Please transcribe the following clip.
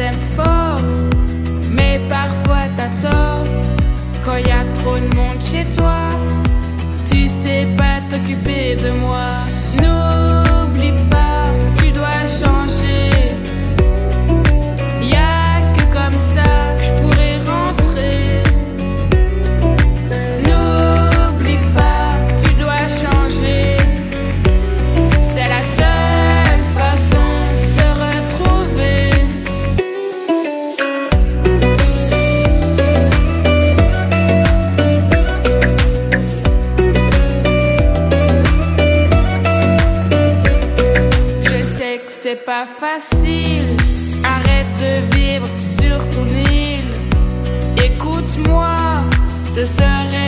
t'aime fort, mais parfois t'as tort quand y a trop de monde chez toi. c'est pas facile. Arrête de vivre sur ton île. Écoute-moi, ce serait